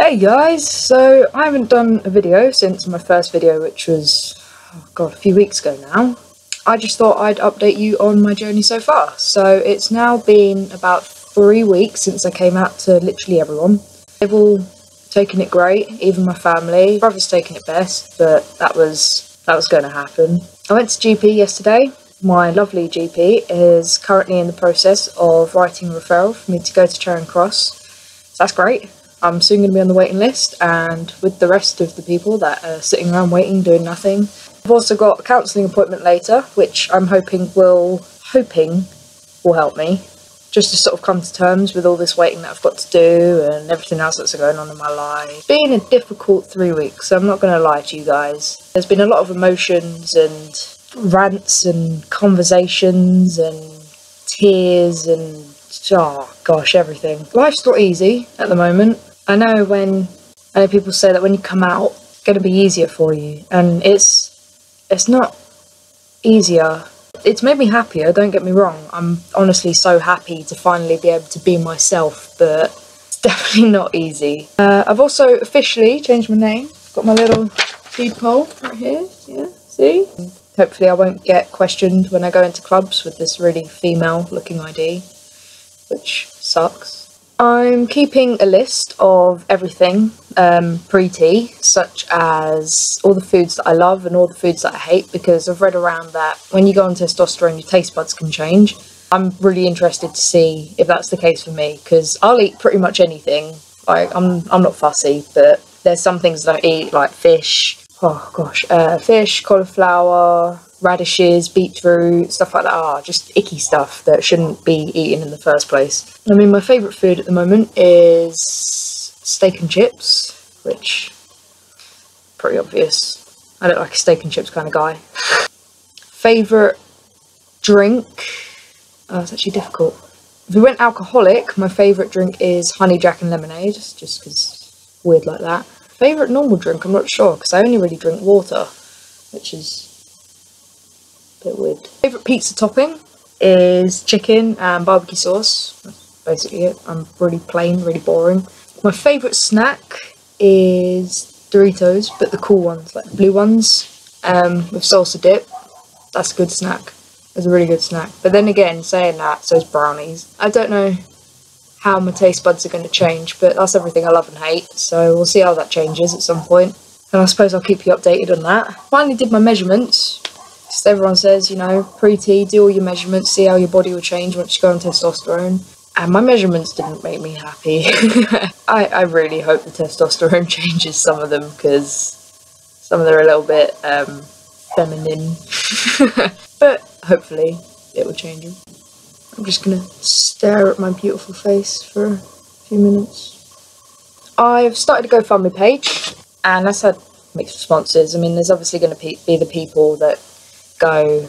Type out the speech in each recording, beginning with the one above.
Hey guys, so I haven't done a video since my first video which was, oh god, a few weeks ago now. I just thought I'd update you on my journey so far. So it's now been about three weeks since I came out to literally everyone. They've all taken it great, even my family. Brother's taken it best, but that was that was going to happen. I went to GP yesterday. My lovely GP is currently in the process of writing a referral for me to go to Charing Cross. So that's great. I'm soon going to be on the waiting list and with the rest of the people that are sitting around waiting doing nothing. I've also got a counselling appointment later, which I'm hoping will hoping will help me just to sort of come to terms with all this waiting that I've got to do and everything else that's going on in my life. It's been a difficult three weeks, so I'm not going to lie to you guys. There's been a lot of emotions and rants and conversations and tears and oh gosh, everything. Life's not easy at the moment. I know when I know people say that when you come out, it's going to be easier for you, and it's it's not easier. It's made me happier. Don't get me wrong. I'm honestly so happy to finally be able to be myself, but it's definitely not easy. Uh, I've also officially changed my name. Got my little deed poll right here. Yeah, see. Hopefully, I won't get questioned when I go into clubs with this really female-looking ID, which sucks. I'm keeping a list of everything um, pre-T, such as all the foods that I love and all the foods that I hate, because I've read around that when you go on testosterone, your taste buds can change. I'm really interested to see if that's the case for me, because I'll eat pretty much anything. Like I'm, I'm not fussy, but there's some things that I eat, like fish. Oh gosh, uh, fish, cauliflower, radishes, beetroot, stuff like that are just icky stuff that shouldn't be eaten in the first place. I mean, my favourite food at the moment is steak and chips, which pretty obvious. I don't like a steak and chips kind of guy. favourite drink? Oh, it's actually difficult. If we went alcoholic, my favourite drink is honey jack and lemonade, just because weird like that. Favourite normal drink? I'm not sure, because I only really drink water, which is bit weird. Favourite pizza topping is chicken and barbecue sauce. That's basically it. I'm really plain, really boring. My favourite snack is Doritos, but the cool ones, like the blue ones, um, with salsa dip. That's a good snack. It's a really good snack. But then again, saying that, so is brownies. I don't know how my taste buds are going to change, but that's everything I love and hate. So we'll see how that changes at some point. And I suppose I'll keep you updated on that. Finally did my measurements just everyone says, you know, pre-T, do all your measurements, see how your body will change once you go on testosterone. And my measurements didn't make me happy. I, I really hope the testosterone changes some of them because some of them are a little bit um, feminine. but hopefully it will change them. I'm just going to stare at my beautiful face for a few minutes. I've started a GoFundMe page and that's had mixed responses. I mean, there's obviously going to be the people that go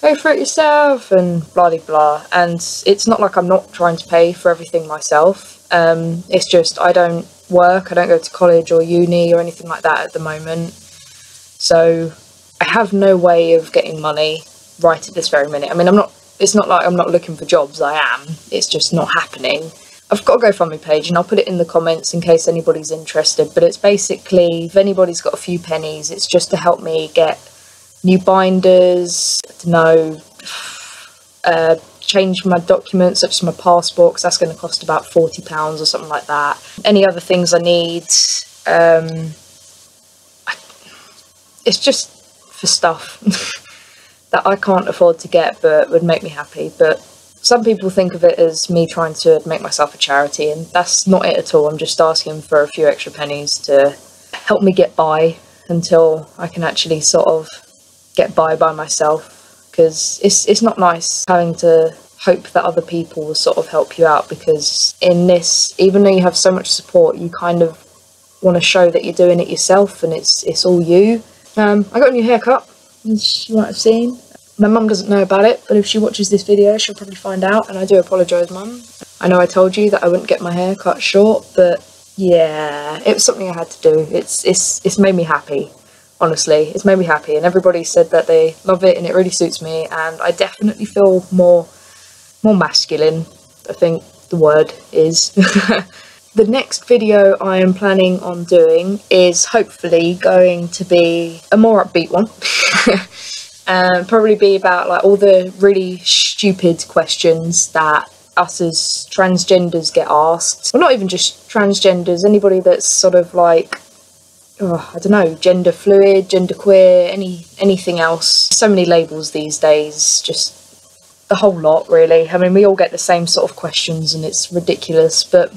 go for it yourself and blah blah blah. And it's not like i'm not trying to pay for everything myself. Um, it's just i don't work i don't go to college or uni or anything like that at the moment. So i have no way of getting money right at this very minute. I mean i'm not it's not like i'm not looking for jobs i am. It's just not happening. I've got a GoFundMe page and I'll put it in the comments in case anybody's interested. But it's basically, if anybody's got a few pennies, it's just to help me get new binders, know, uh, change my documents such as my passport because that's going to cost about £40 or something like that. Any other things I need, um, it's just for stuff that I can't afford to get but would make me happy. But some people think of it as me trying to make myself a charity and that's not it at all. I'm just asking for a few extra pennies to help me get by until I can actually sort of get by by myself because it's it's not nice having to hope that other people will sort of help you out because in this even though you have so much support you kind of want to show that you're doing it yourself and it's it's all you. Um, I got a new haircut as you might have seen. My mum doesn't know about it but if she watches this video she'll probably find out and I do apologise mum. I know I told you that I wouldn't get my hair cut short but yeah it was something I had to do. It's it's it's made me happy honestly. It's made me happy, and everybody said that they love it and it really suits me, and I definitely feel more more masculine. I think the word is. The next video I am planning on doing is hopefully going to be a more upbeat one. um, probably be about like all the really stupid questions that us as transgenders get asked. Well, not even just transgenders, anybody that's sort of like, oh, I don't know, gender fluid, gender queer, any anything else. So many labels these days, just the whole lot, really. I mean, we all get the same sort of questions and it's ridiculous, but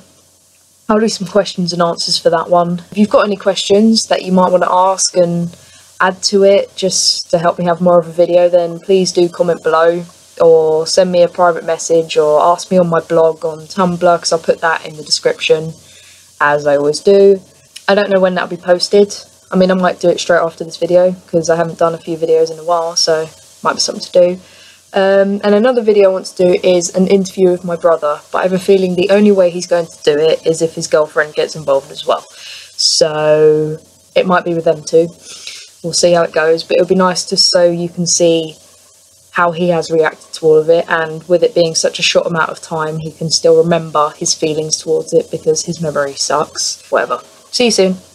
I'll do some questions and answers for that one. If you've got any questions that you might want to ask and add to it just to help me have more of a video, then please do comment below or send me a private message or ask me on my blog on Tumblr because I'll put that in the description as I always do. I don't know when that'll be posted. I mean, I might do it straight after this video because I haven't done a few videos in a while, so might be something to do. Um, and another video I want to do is an interview with my brother, but I have a feeling the only way he's going to do it is if his girlfriend gets involved as well. So it might be with them too. We'll see how it goes, but it'll be nice just so you can see how he has reacted to all of it and with it being such a short amount of time he can still remember his feelings towards it because his memory sucks whatever see you soon